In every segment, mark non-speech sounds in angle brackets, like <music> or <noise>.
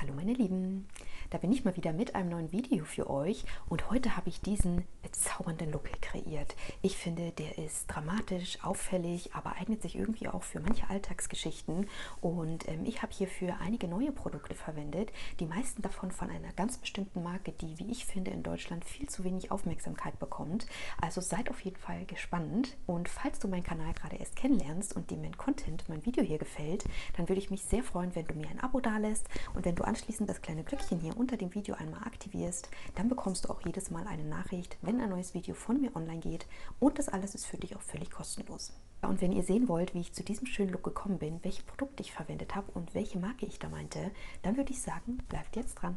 Hallo meine Lieben, da bin ich mal wieder mit einem neuen Video für euch und heute habe ich diesen bezaubernden Look kreiert. Ich finde, der ist dramatisch, auffällig, aber eignet sich irgendwie auch für manche Alltagsgeschichten und ähm, ich habe hierfür einige neue Produkte verwendet, die meisten davon von einer ganz bestimmten Marke, die, wie ich finde, in Deutschland viel zu wenig Aufmerksamkeit bekommt. Also seid auf jeden Fall gespannt und falls du meinen Kanal gerade erst kennenlernst und dir mein Content, mein Video hier gefällt, dann würde ich mich sehr freuen, wenn du mir ein Abo da lässt und wenn du anschließend das kleine Glöckchen hier unter dem Video einmal aktivierst, dann bekommst du auch jedes Mal eine Nachricht, wenn ein neues Video von mir online geht und das alles ist für dich auch völlig kostenlos. Und wenn ihr sehen wollt, wie ich zu diesem schönen Look gekommen bin, welche Produkte ich verwendet habe und welche Marke ich da meinte, dann würde ich sagen, bleibt jetzt dran.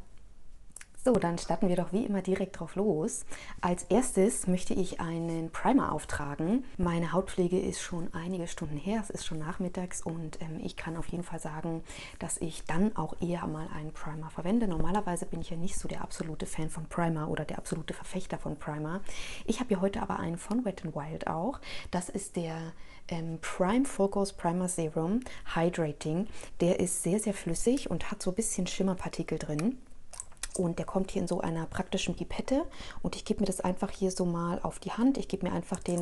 So, dann starten wir doch wie immer direkt drauf los. Als erstes möchte ich einen Primer auftragen. Meine Hautpflege ist schon einige Stunden her, es ist schon nachmittags und ähm, ich kann auf jeden Fall sagen, dass ich dann auch eher mal einen Primer verwende. Normalerweise bin ich ja nicht so der absolute Fan von Primer oder der absolute Verfechter von Primer. Ich habe hier heute aber einen von Wet n Wild auch. Das ist der ähm, Prime Focus Primer Serum Hydrating. Der ist sehr, sehr flüssig und hat so ein bisschen Schimmerpartikel drin. Und der kommt hier in so einer praktischen Pipette. Und ich gebe mir das einfach hier so mal auf die Hand. Ich gebe mir einfach den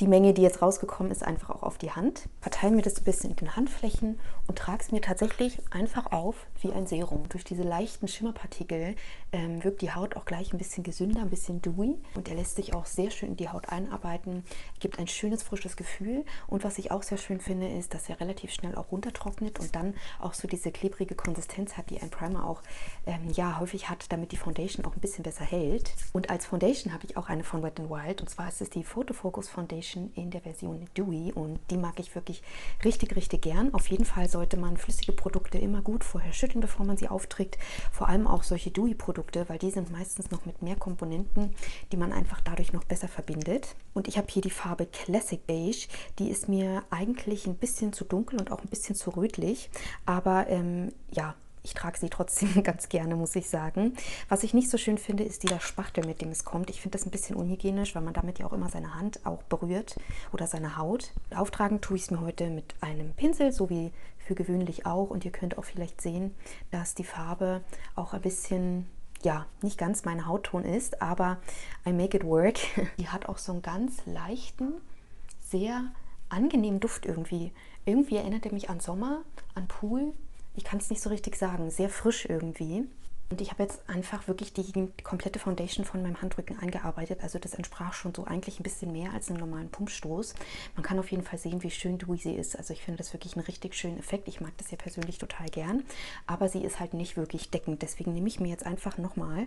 die Menge, die jetzt rausgekommen ist, einfach auch auf die Hand. Verteile mir das ein bisschen in den Handflächen und trage es mir tatsächlich einfach auf wie ein Serum. Durch diese leichten Schimmerpartikel ähm, wirkt die Haut auch gleich ein bisschen gesünder, ein bisschen dewy und er lässt sich auch sehr schön in die Haut einarbeiten, gibt ein schönes, frisches Gefühl und was ich auch sehr schön finde, ist, dass er relativ schnell auch runtertrocknet und dann auch so diese klebrige Konsistenz hat, die ein Primer auch ähm, ja, häufig hat, damit die Foundation auch ein bisschen besser hält. Und als Foundation habe ich auch eine von Wet n Wild und zwar ist es die Photo Focus Foundation Foundation in der Version Dewy und die mag ich wirklich richtig, richtig gern. Auf jeden Fall sollte man flüssige Produkte immer gut vorher schütteln, bevor man sie aufträgt. Vor allem auch solche Dewy-Produkte, weil die sind meistens noch mit mehr Komponenten, die man einfach dadurch noch besser verbindet. Und ich habe hier die Farbe Classic Beige. Die ist mir eigentlich ein bisschen zu dunkel und auch ein bisschen zu rötlich. Aber ähm, ja, ich trage sie trotzdem <laughs> ganz gerne, muss ich sagen. Was ich nicht so schön finde, ist dieser Spachtel, mit dem es kommt. Ich finde das ein bisschen unhygienisch, weil man damit ja auch immer seine Hand auch berührt oder seine Haut. Auftragen tue ich es mir heute mit einem Pinsel, so wie für gewöhnlich auch. Und ihr könnt auch vielleicht sehen, dass die Farbe auch ein bisschen ja, nicht ganz mein Hautton ist, aber I make it work. <laughs> Die hat auch so einen ganz leichten, sehr angenehmen Duft irgendwie. Irgendwie erinnert er mich an Sommer, an Pool, ich kann es nicht so richtig sagen, sehr frisch irgendwie. Und ich habe jetzt einfach wirklich die komplette Foundation von meinem Handrücken eingearbeitet. Also das entsprach schon so eigentlich ein bisschen mehr als einem normalen Pumpstoß. Man kann auf jeden Fall sehen, wie schön dewy sie ist. Also ich finde das wirklich einen richtig schönen Effekt. Ich mag das ja persönlich total gern. Aber sie ist halt nicht wirklich deckend. Deswegen nehme ich mir jetzt einfach nochmal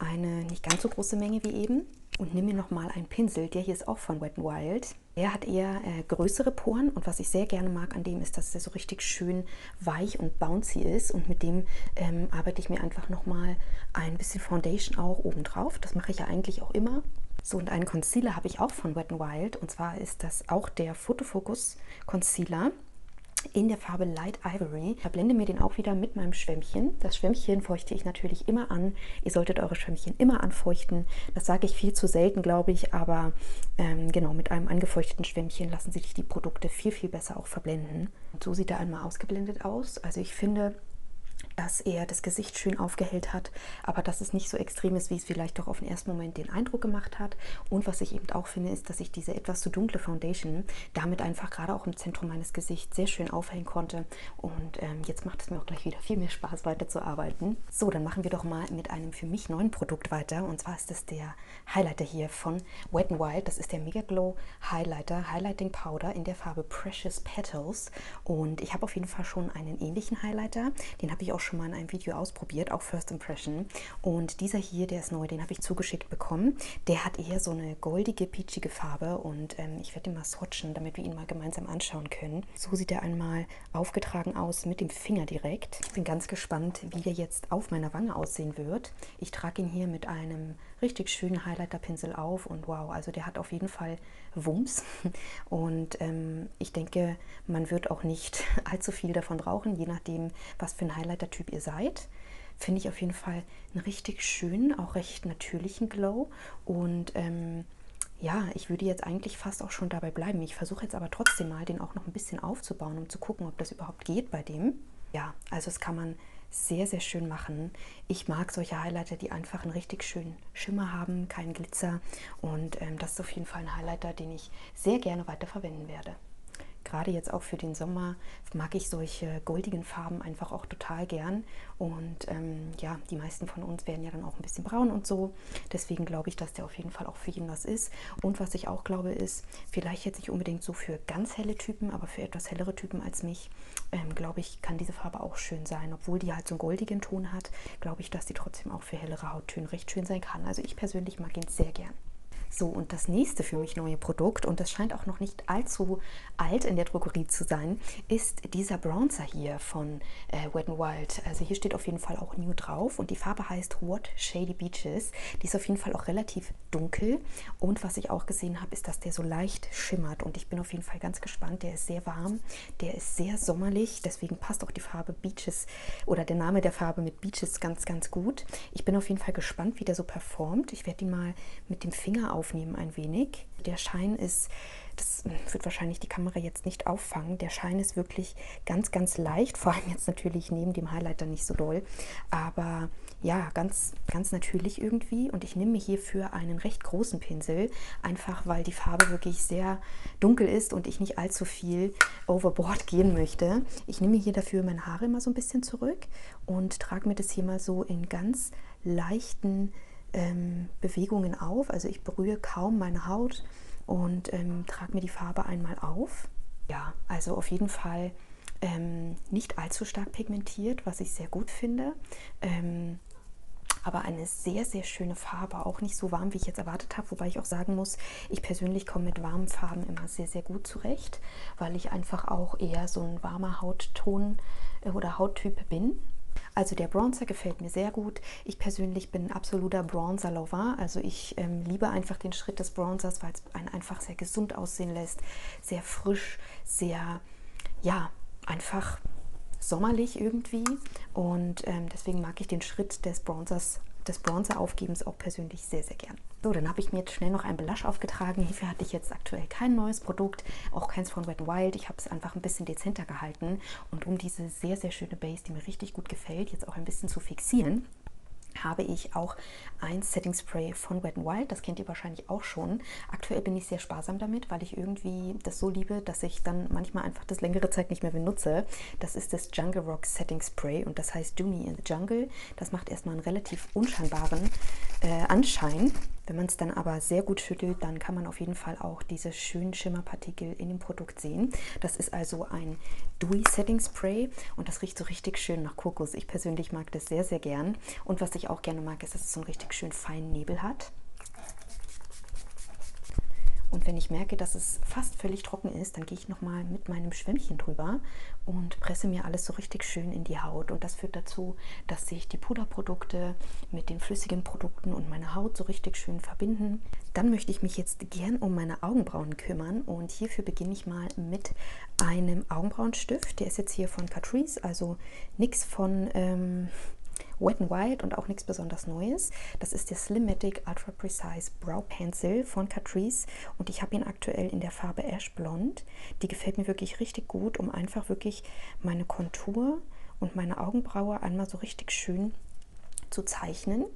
eine nicht ganz so große Menge wie eben und nehme mir nochmal einen Pinsel. Der hier ist auch von Wet n Wild. Er hat eher äh, größere Poren und was ich sehr gerne mag an dem ist, dass er so richtig schön weich und bouncy ist und mit dem ähm, arbeite ich mir einfach nochmal ein bisschen Foundation auch oben drauf. Das mache ich ja eigentlich auch immer. So, und einen Concealer habe ich auch von Wet n Wild und zwar ist das auch der Photofocus Concealer in der Farbe Light Ivory. Ich verblende mir den auch wieder mit meinem Schwämmchen. Das Schwämmchen feuchte ich natürlich immer an. Ihr solltet eure Schwämmchen immer anfeuchten. Das sage ich viel zu selten, glaube ich, aber ähm, genau, mit einem angefeuchteten Schwämmchen lassen sich die Produkte viel, viel besser auch verblenden. Und so sieht er einmal ausgeblendet aus. Also ich finde, dass er das Gesicht schön aufgehellt hat, aber dass es nicht so extrem ist, wie es vielleicht doch auf den ersten Moment den Eindruck gemacht hat. Und was ich eben auch finde, ist, dass ich diese etwas zu dunkle Foundation damit einfach gerade auch im Zentrum meines Gesichts sehr schön aufhellen konnte. Und ähm, jetzt macht es mir auch gleich wieder viel mehr Spaß, weiterzuarbeiten. So, dann machen wir doch mal mit einem für mich neuen Produkt weiter. Und zwar ist das der Highlighter hier von Wet n Wild. Das ist der Mega Glow Highlighter, Highlighting Powder in der Farbe Precious Petals. Und ich habe auf jeden Fall schon einen ähnlichen Highlighter. Den habe ich auch auch schon mal in einem Video ausprobiert, auch First Impression. Und dieser hier, der ist neu, den habe ich zugeschickt bekommen. Der hat eher so eine goldige, peachige Farbe und ähm, ich werde ihn mal swatchen, damit wir ihn mal gemeinsam anschauen können. So sieht er einmal aufgetragen aus mit dem Finger direkt. Ich bin ganz gespannt, wie der jetzt auf meiner Wange aussehen wird. Ich trage ihn hier mit einem richtig schönen Highlighter-Pinsel auf und wow, also der hat auf jeden Fall Wumms <laughs> und ähm, ich denke, man wird auch nicht <laughs> allzu viel davon brauchen, je nachdem, was für ein Highlighter-Typ ihr seid. Finde ich auf jeden Fall einen richtig schönen, auch recht natürlichen Glow und ähm, ja, ich würde jetzt eigentlich fast auch schon dabei bleiben. Ich versuche jetzt aber trotzdem mal, den auch noch ein bisschen aufzubauen, um zu gucken, ob das überhaupt geht bei dem. Ja, also das kann man sehr, sehr schön machen. Ich mag solche Highlighter, die einfach einen richtig schönen Schimmer haben, keinen Glitzer. Und ähm, das ist auf jeden Fall ein Highlighter, den ich sehr gerne weiter verwenden werde gerade jetzt auch für den Sommer mag ich solche goldigen Farben einfach auch total gern. Und ähm, ja, die meisten von uns werden ja dann auch ein bisschen braun und so. Deswegen glaube ich, dass der auf jeden Fall auch für jeden was ist. Und was ich auch glaube ist, vielleicht jetzt nicht unbedingt so für ganz helle Typen, aber für etwas hellere Typen als mich, ähm, glaube ich, kann diese Farbe auch schön sein. Obwohl die halt so einen goldigen Ton hat, glaube ich, dass die trotzdem auch für hellere Hauttöne recht schön sein kann. Also ich persönlich mag ihn sehr gern. So, und das nächste für mich neue Produkt, und das scheint auch noch nicht allzu alt in der Drogerie zu sein, ist dieser Bronzer hier von äh, Wet n Wild. Also hier steht auf jeden Fall auch New drauf und die Farbe heißt What Shady Beaches. Die ist auf jeden Fall auch relativ dunkel und was ich auch gesehen habe, ist, dass der so leicht schimmert und ich bin auf jeden Fall ganz gespannt. Der ist sehr warm, der ist sehr sommerlich, deswegen passt auch die Farbe Beaches oder der Name der Farbe mit Beaches ganz, ganz gut. Ich bin auf jeden Fall gespannt, wie der so performt. Ich werde ihn mal mit dem Finger aufnehmen ein wenig. Der Schein ist, das wird wahrscheinlich die Kamera jetzt nicht auffangen, der Schein ist wirklich ganz, ganz leicht, vor allem jetzt natürlich neben dem Highlighter nicht so doll, aber ja, ganz, ganz natürlich irgendwie und ich nehme mir hierfür einen recht großen Pinsel, einfach weil die Farbe wirklich sehr dunkel ist und ich nicht allzu viel overboard gehen möchte. Ich nehme hier dafür meine Haare immer so ein bisschen zurück und trage mir das hier mal so in ganz leichten ähm, Bewegungen auf. Also ich berühre kaum meine Haut und ähm, trage mir die Farbe einmal auf. Ja, also auf jeden Fall ähm, nicht allzu stark pigmentiert, was ich sehr gut finde. Ähm, aber eine sehr, sehr schöne Farbe, auch nicht so warm, wie ich jetzt erwartet habe, wobei ich auch sagen muss, ich persönlich komme mit warmen Farben immer sehr, sehr gut zurecht, weil ich einfach auch eher so ein warmer Hautton äh, oder Hauttyp bin. Also der Bronzer gefällt mir sehr gut. Ich persönlich bin ein absoluter Bronzer-Lover. Also ich ähm, liebe einfach den Schritt des Bronzers, weil es einen einfach sehr gesund aussehen lässt, sehr frisch, sehr, ja, einfach sommerlich irgendwie. Und ähm, deswegen mag ich den Schritt des Bronzers des Bronzer-Aufgebens auch persönlich sehr, sehr gern. So, dann habe ich mir jetzt schnell noch ein Blush aufgetragen. Hierfür hatte ich jetzt aktuell kein neues Produkt, auch keins von Wet n Wild. Ich habe es einfach ein bisschen dezenter gehalten und um diese sehr, sehr schöne Base, die mir richtig gut gefällt, jetzt auch ein bisschen zu fixieren, habe ich auch ein Setting Spray von Wet n Wild. Das kennt ihr wahrscheinlich auch schon. Aktuell bin ich sehr sparsam damit, weil ich irgendwie das so liebe, dass ich dann manchmal einfach das längere Zeit nicht mehr benutze. Das ist das Jungle Rock Setting Spray und das heißt Do Me in the Jungle. Das macht erstmal einen relativ unscheinbaren äh, Anschein. Wenn man es dann aber sehr gut schüttelt, dann kann man auf jeden Fall auch diese schönen Schimmerpartikel in dem Produkt sehen. Das ist also ein Dewy Setting Spray und das riecht so richtig schön nach Kokos. Ich persönlich mag das sehr, sehr gern. Und was ich auch gerne mag, ist, dass es so einen richtig schön feinen Nebel hat. Und wenn ich merke, dass es fast völlig trocken ist, dann gehe ich nochmal mit meinem Schwämmchen drüber und presse mir alles so richtig schön in die Haut. Und das führt dazu, dass sich die Puderprodukte mit den flüssigen Produkten und meine Haut so richtig schön verbinden. Dann möchte ich mich jetzt gern um meine Augenbrauen kümmern und hierfür beginne ich mal mit einem Augenbrauenstift. Der ist jetzt hier von Catrice, also nichts von... Ähm, Wet n Wild und auch nichts besonders Neues. Das ist der Slimatic Ultra Precise Brow Pencil von Catrice und ich habe ihn aktuell in der Farbe Ash Blond. Die gefällt mir wirklich richtig gut, um einfach wirklich meine Kontur und meine Augenbraue einmal so richtig schön zu zeichnen.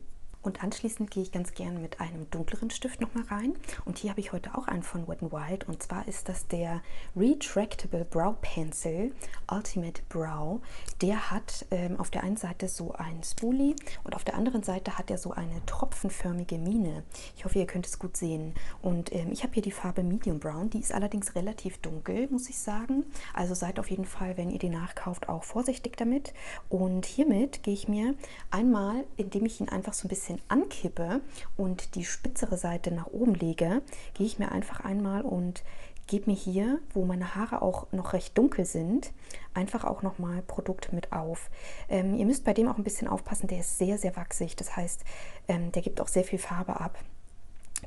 Und anschließend gehe ich ganz gern mit einem dunkleren Stift nochmal rein. Und hier habe ich heute auch einen von Wet n Wild. Und zwar ist das der Retractable Brow Pencil Ultimate Brow. Der hat ähm, auf der einen Seite so einen Spoolie und auf der anderen Seite hat er so eine tropfenförmige Mine. Ich hoffe, ihr könnt es gut sehen. Und ähm, ich habe hier die Farbe Medium Brown. Die ist allerdings relativ dunkel, muss ich sagen. Also seid auf jeden Fall, wenn ihr die nachkauft, auch vorsichtig damit. Und hiermit gehe ich mir einmal, indem ich ihn einfach so ein bisschen bisschen ankippe und die spitzere Seite nach oben lege, gehe ich mir einfach einmal und gebe mir hier, wo meine Haare auch noch recht dunkel sind, einfach auch nochmal Produkt mit auf. Ähm, ihr müsst bei dem auch ein bisschen aufpassen, der ist sehr, sehr wachsig. Das heißt, ähm, der gibt auch sehr viel Farbe ab,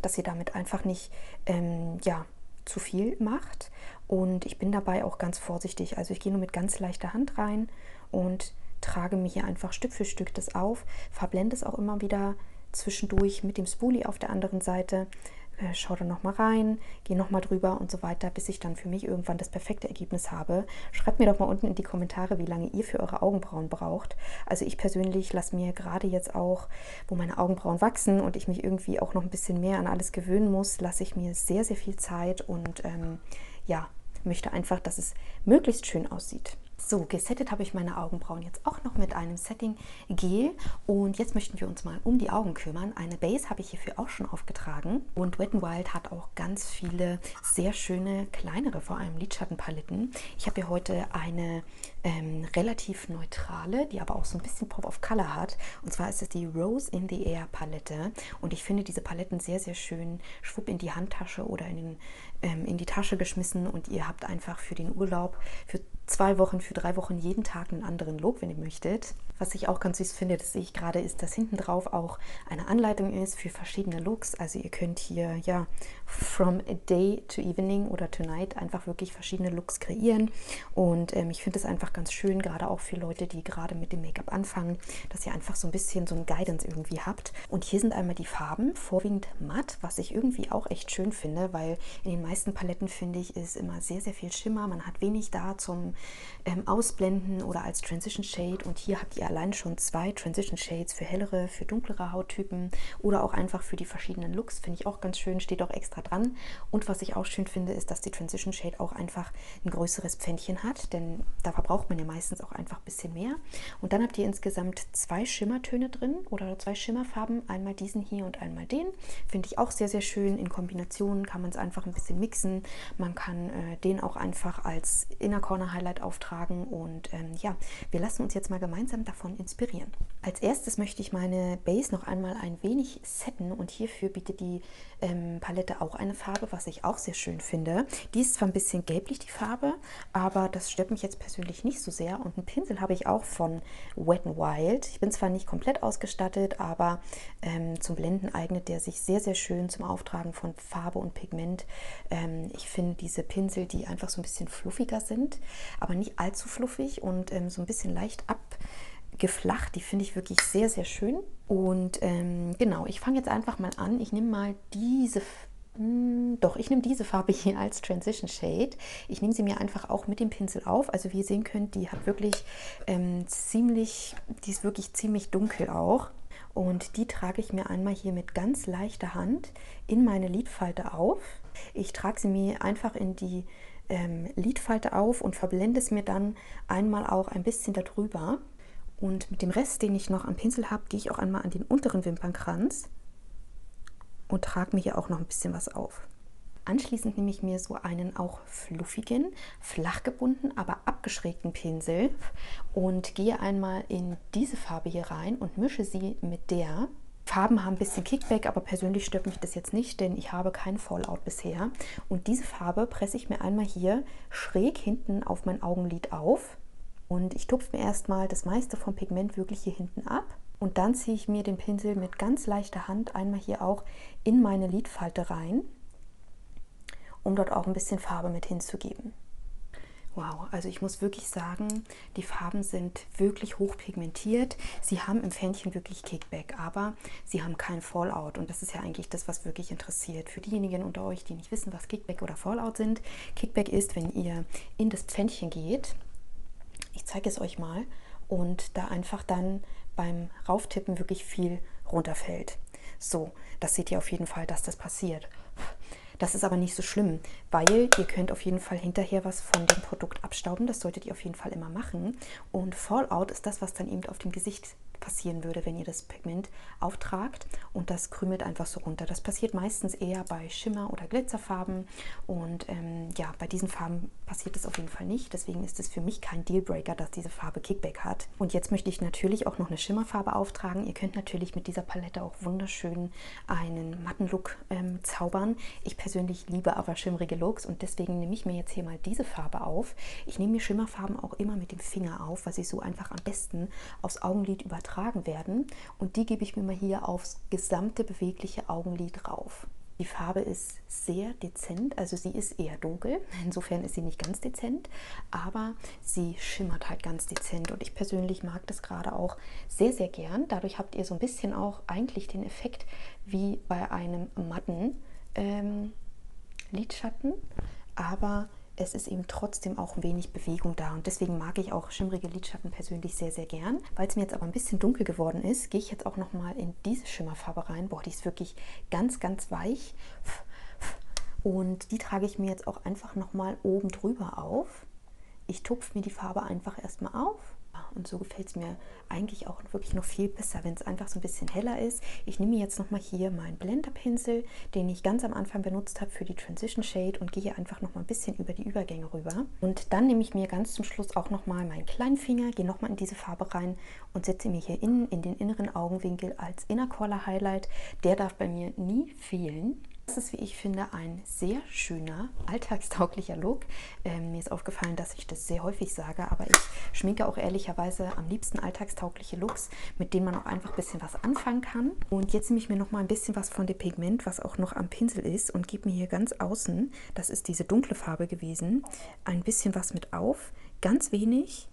dass ihr damit einfach nicht ähm, ja, zu viel macht. Und ich bin dabei auch ganz vorsichtig. Also ich gehe nur mit ganz leichter Hand rein und trage mir hier einfach Stück für Stück das auf, verblende es auch immer wieder zwischendurch mit dem Spoolie auf der anderen Seite, äh, schaue dann nochmal rein, gehe nochmal drüber und so weiter, bis ich dann für mich irgendwann das perfekte Ergebnis habe. Schreibt mir doch mal unten in die Kommentare, wie lange ihr für eure Augenbrauen braucht. Also ich persönlich lasse mir gerade jetzt auch, wo meine Augenbrauen wachsen und ich mich irgendwie auch noch ein bisschen mehr an alles gewöhnen muss, lasse ich mir sehr, sehr viel Zeit und ähm, ja, möchte einfach, dass es möglichst schön aussieht. So, gesettet habe ich meine Augenbrauen jetzt auch noch mit einem Setting Gel. Und jetzt möchten wir uns mal um die Augen kümmern. Eine Base habe ich hierfür auch schon aufgetragen. Und Wet n Wild hat auch ganz viele sehr schöne, kleinere, vor allem Lidschattenpaletten. Ich habe hier heute eine ähm, relativ neutrale, die aber auch so ein bisschen Pop of Color hat. Und zwar ist es die Rose in the Air Palette. Und ich finde diese Paletten sehr, sehr schön schwupp in die Handtasche oder in, den, ähm, in die Tasche geschmissen. Und ihr habt einfach für den Urlaub, für zwei Wochen, für drei Wochen jeden Tag einen anderen Look, wenn ihr möchtet. Was ich auch ganz süß finde, das sehe ich gerade, ist, dass hinten drauf auch eine Anleitung ist für verschiedene Looks. Also ihr könnt hier ja from day to evening oder tonight einfach wirklich verschiedene Looks kreieren. Und ähm, ich finde es einfach ganz schön, gerade auch für Leute, die gerade mit dem Make-up anfangen, dass ihr einfach so ein bisschen so ein Guidance irgendwie habt. Und hier sind einmal die Farben, vorwiegend matt, was ich irgendwie auch echt schön finde, weil in den meisten Paletten finde ich, ist immer sehr, sehr viel Schimmer. Man hat wenig da zum ähm, Ausblenden oder als Transition Shade. Und hier habt ihr allein schon zwei Transition Shades für hellere, für dunklere Hauttypen oder auch einfach für die verschiedenen Looks. Finde ich auch ganz schön, steht auch extra dran. Und was ich auch schön finde, ist, dass die Transition Shade auch einfach ein größeres Pfännchen hat, denn da verbraucht man ja meistens auch einfach ein bisschen mehr. Und dann habt ihr insgesamt zwei Schimmertöne drin oder zwei Schimmerfarben, einmal diesen hier und einmal den. Finde ich auch sehr, sehr schön. In Kombinationen kann man es einfach ein bisschen mixen. Man kann äh, den auch einfach als Inner Corner Highlight auftragen und ähm, ja, wir lassen uns jetzt mal gemeinsam davon davon inspirieren. Als erstes möchte ich meine Base noch einmal ein wenig setten und hierfür bietet die ähm, Palette auch eine Farbe, was ich auch sehr schön finde. Die ist zwar ein bisschen gelblich, die Farbe, aber das stört mich jetzt persönlich nicht so sehr. Und einen Pinsel habe ich auch von Wet n Wild. Ich bin zwar nicht komplett ausgestattet, aber ähm, zum Blenden eignet der sich sehr, sehr schön zum Auftragen von Farbe und Pigment. Ähm, ich finde diese Pinsel, die einfach so ein bisschen fluffiger sind, aber nicht allzu fluffig und ähm, so ein bisschen leicht ab geflacht. Die finde ich wirklich sehr, sehr schön. Und ähm, genau, ich fange jetzt einfach mal an. Ich nehme mal diese, hm, doch, ich nehme diese Farbe <laughs> hier als Transition Shade. Ich nehme sie mir einfach auch mit dem Pinsel auf. Also wie ihr sehen könnt, die hat wirklich ähm, ziemlich, die ist wirklich ziemlich dunkel auch. Und die trage ich mir einmal hier mit ganz leichter Hand in meine Lidfalte auf. Ich trage sie mir einfach in die ähm, Lidfalte auf und verblende es mir dann einmal auch ein bisschen darüber. Und mit dem Rest, den ich noch am Pinsel habe, gehe ich auch einmal an den unteren Wimpernkranz und trage mir hier auch noch ein bisschen was auf. Anschließend nehme ich mir so einen auch fluffigen, flach gebunden, aber abgeschrägten Pinsel und gehe einmal in diese Farbe hier rein und mische sie mit der. Farben haben ein bisschen Kickback, aber persönlich stört mich das jetzt nicht, denn ich habe keinen Fallout bisher. Und diese Farbe presse ich mir einmal hier schräg hinten auf mein Augenlid auf und ich tupfe mir erstmal das meiste vom Pigment wirklich hier hinten ab. Und dann ziehe ich mir den Pinsel mit ganz leichter Hand einmal hier auch in meine Lidfalte rein, um dort auch ein bisschen Farbe mit hinzugeben. Wow, also ich muss wirklich sagen, die Farben sind wirklich hochpigmentiert. Sie haben im Fähnchen wirklich Kickback, aber sie haben kein Fallout. Und das ist ja eigentlich das, was wirklich interessiert. Für diejenigen unter euch, die nicht wissen, was Kickback oder Fallout sind. Kickback ist, wenn ihr in das Pfännchen geht ich zeige es euch mal und da einfach dann beim Rauftippen wirklich viel runterfällt. So, das seht ihr auf jeden Fall, dass das passiert. Das ist aber nicht so schlimm, weil ihr könnt auf jeden Fall hinterher was von dem Produkt abstauben. Das solltet ihr auf jeden Fall immer machen. Und Fallout ist das, was dann eben auf dem Gesicht passieren würde, wenn ihr das Pigment auftragt und das krümelt einfach so runter. Das passiert meistens eher bei Schimmer- oder Glitzerfarben und ähm, ja, bei diesen Farben passiert es auf jeden Fall nicht. Deswegen ist es für mich kein Dealbreaker, dass diese Farbe Kickback hat. Und jetzt möchte ich natürlich auch noch eine Schimmerfarbe auftragen. Ihr könnt natürlich mit dieser Palette auch wunderschön einen matten Look ähm, zaubern. Ich persönlich liebe aber schimmrige Looks und deswegen nehme ich mir jetzt hier mal diese Farbe auf. Ich nehme mir Schimmerfarben auch immer mit dem Finger auf, weil sie so einfach am besten aufs Augenlid übertragen übertragen werden und die gebe ich mir mal hier aufs gesamte bewegliche Augenlid drauf. Die Farbe ist sehr dezent, also sie ist eher dunkel, <laughs> insofern ist sie nicht ganz dezent, aber sie schimmert halt ganz dezent und ich persönlich mag das gerade auch sehr, sehr gern. Dadurch habt ihr so ein bisschen auch eigentlich den Effekt wie bei einem matten ähm, Lidschatten, aber es ist eben trotzdem auch wenig Bewegung da und deswegen mag ich auch schimmrige Lidschatten persönlich sehr, sehr gern. Weil es mir jetzt aber ein bisschen dunkel geworden ist, gehe ich jetzt auch nochmal in diese Schimmerfarbe rein. Boah, die ist wirklich ganz, ganz weich und die trage ich mir jetzt auch einfach nochmal oben drüber auf. Ich tupfe mir die Farbe einfach erstmal auf und so gefällt es mir eigentlich auch wirklich noch viel besser, wenn es einfach so ein bisschen heller ist. Ich nehme jetzt nochmal hier meinen Blenderpinsel, den ich ganz am Anfang benutzt habe für die Transition Shade und gehe hier einfach nochmal ein bisschen über die Übergänge rüber. Und dann nehme ich mir ganz zum Schluss auch nochmal meinen kleinen Finger, gehe nochmal in diese Farbe rein und setze mir hier innen in den inneren Augenwinkel als Inner Color Highlight. Der darf bei mir nie fehlen. Das ist, wie ich finde, ein sehr schöner, alltagstauglicher Look. Ähm, mir ist aufgefallen, dass ich das sehr häufig sage, aber ich schminke auch ehrlicherweise am liebsten alltagstaugliche Looks, mit denen man auch einfach ein bisschen was anfangen kann. Und jetzt nehme ich mir noch mal ein bisschen was von dem Pigment, was auch noch am Pinsel ist und gebe mir hier ganz außen, das ist diese dunkle Farbe gewesen, ein bisschen was mit auf. Ganz wenig,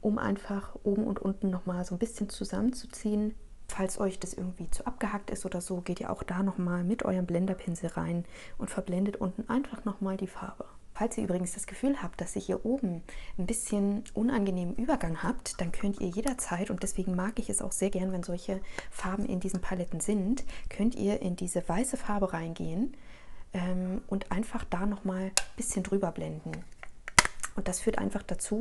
um einfach oben und unten noch mal so ein bisschen zusammenzuziehen, Falls euch das irgendwie zu abgehackt ist oder so, geht ihr auch da nochmal mit eurem Blenderpinsel rein und verblendet unten einfach nochmal die Farbe. Falls ihr übrigens das Gefühl habt, dass ihr hier oben ein bisschen unangenehmen Übergang habt, dann könnt ihr jederzeit, und deswegen mag ich es auch sehr gern, wenn solche Farben in diesen Paletten sind, könnt ihr in diese weiße Farbe reingehen ähm, und einfach da nochmal ein bisschen drüber blenden. Und das führt einfach dazu,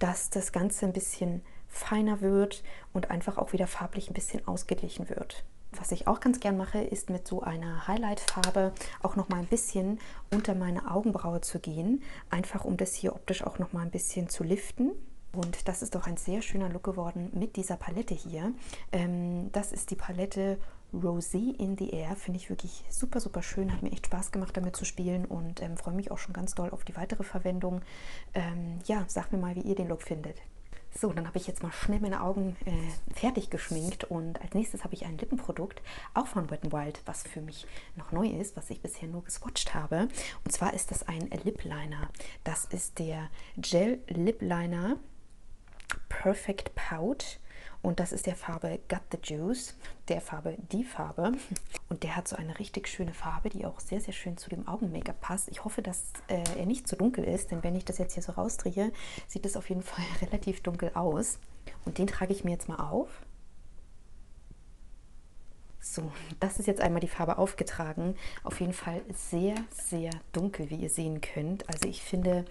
dass das Ganze ein bisschen feiner wird und einfach auch wieder farblich ein bisschen ausgeglichen wird. Was ich auch ganz gern mache, ist mit so einer Highlight-Farbe auch noch mal ein bisschen unter meine Augenbraue zu gehen, einfach um das hier optisch auch noch mal ein bisschen zu liften. Und das ist doch ein sehr schöner Look geworden mit dieser Palette hier. Ähm, das ist die Palette Rosé in the Air. Finde ich wirklich super, super schön. Hat mir echt Spaß gemacht, damit zu spielen und ähm, freue mich auch schon ganz doll auf die weitere Verwendung. Ähm, ja, sagt mir mal, wie ihr den Look findet. So, dann habe ich jetzt mal schnell meine Augen äh, fertig geschminkt und als nächstes habe ich ein Lippenprodukt, auch von Wet n Wild, was für mich noch neu ist, was ich bisher nur geswatcht habe. Und zwar ist das ein Lip Liner. Das ist der Gel Lip Liner Perfect Pout und das ist der Farbe Got the Juice, der Farbe Die Farbe. Und der hat so eine richtig schöne Farbe, die auch sehr, sehr schön zu dem Augen-Make-up passt. Ich hoffe, dass äh, er nicht zu dunkel ist, denn wenn ich das jetzt hier so rausdrehe, sieht es auf jeden Fall <laughs> relativ dunkel aus. Und den trage ich mir jetzt mal auf. So, das ist jetzt einmal die Farbe aufgetragen. Auf jeden Fall sehr, sehr dunkel, wie ihr sehen könnt. Also ich finde,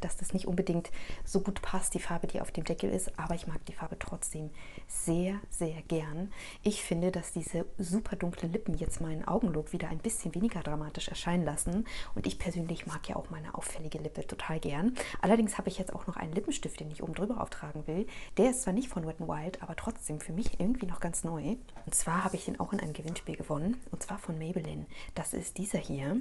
dass das nicht unbedingt so gut passt, die Farbe, die auf dem Deckel ist, aber ich mag die Farbe trotzdem sehr, sehr gern. Ich finde, dass diese super dunklen Lippen jetzt meinen Augenlook wieder ein bisschen weniger dramatisch erscheinen lassen und ich persönlich mag ja auch meine auffällige Lippe total gern. Allerdings habe ich jetzt auch noch einen Lippenstift, den ich oben drüber auftragen will. Der ist zwar nicht von Wet n Wild, aber trotzdem für mich irgendwie noch ganz neu. Und zwar habe ich den auch in einem Gewinnspiel gewonnen und zwar von Maybelline. Das ist dieser hier.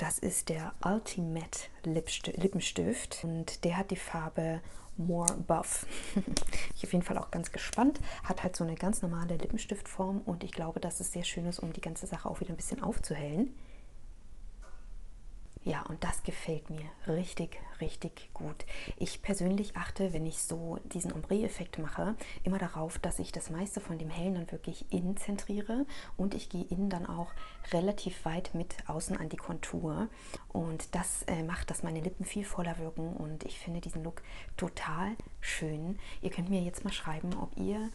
Das ist der Ultimate Lippenstift und der hat die Farbe More Buff. <laughs> ich auf jeden Fall auch ganz gespannt. Hat halt so eine ganz normale Lippenstiftform und ich glaube, dass es sehr schön ist, um die ganze Sache auch wieder ein bisschen aufzuhellen. Ja, und das gefällt mir richtig, richtig gut. Ich persönlich achte, wenn ich so diesen Ombre-Effekt mache, immer darauf, dass ich das meiste von dem Hellen dann wirklich innen zentriere und ich gehe innen dann auch relativ weit mit außen an die Kontur. Und das äh, macht, dass meine Lippen viel voller wirken und ich finde diesen Look total schön. Ihr könnt mir jetzt mal schreiben, ob ihr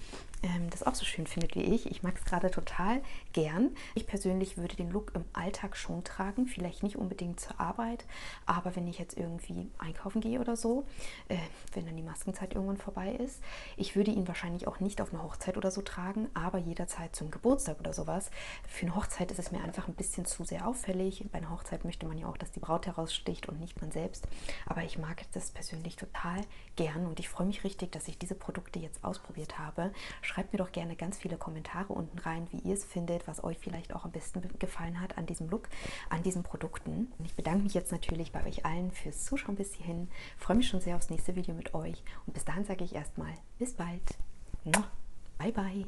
das auch so schön findet wie ich. Ich mag es gerade total gern. Ich persönlich würde den Look im Alltag schon tragen, vielleicht nicht unbedingt zur Arbeit, aber wenn ich jetzt irgendwie einkaufen gehe oder so, äh, wenn dann die Maskenzeit irgendwann vorbei ist. Ich würde ihn wahrscheinlich auch nicht auf eine Hochzeit oder so tragen, aber jederzeit zum Geburtstag oder sowas. Für eine Hochzeit ist es mir einfach ein bisschen zu sehr auffällig. Bei einer Hochzeit möchte man ja auch, dass die Braut heraussticht und nicht man selbst. Aber ich mag das persönlich total gern und ich freue mich richtig, dass ich diese Produkte jetzt ausprobiert habe. Schreibt mir doch gerne ganz viele Kommentare unten rein, wie ihr es findet, was euch vielleicht auch am besten gefallen hat an diesem Look, an diesen Produkten. Und ich bedanke mich jetzt natürlich bei euch allen fürs Zuschauen bis hierhin. Freue mich schon sehr aufs nächste Video mit euch und bis dahin sage ich erstmal bis bald. Bye bye.